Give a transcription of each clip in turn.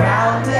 grounded.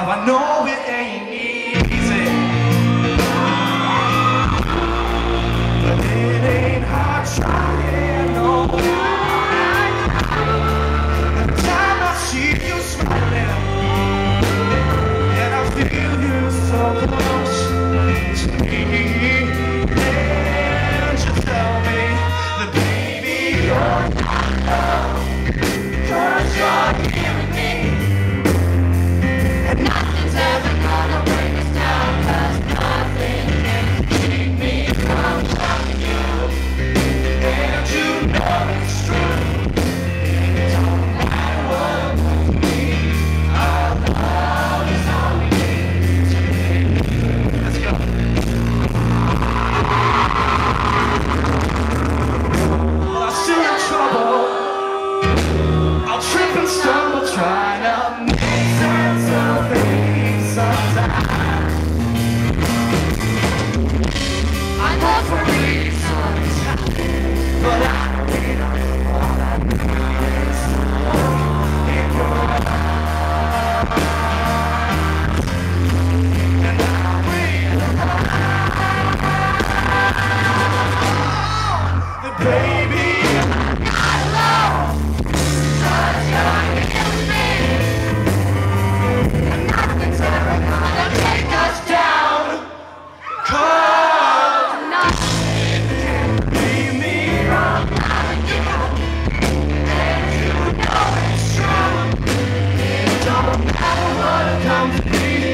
Now I know it ain't easy, but it ain't hard trying. even start. wanna come to me.